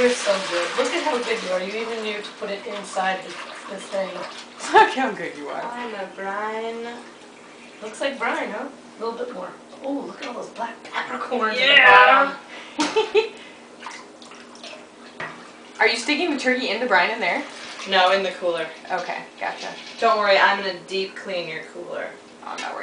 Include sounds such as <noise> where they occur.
You're so good. Look at how good you are. You even knew to put it inside this, this thing. Look how good you are. I'm a brine. Looks like brine, huh? A little bit more. Oh, look at all those black peppercorns Yeah. <laughs> Are you sticking the turkey in the brine in there? No, in the cooler. Okay, gotcha. Don't worry, I'm gonna deep clean your cooler. Oh, I'm not worried.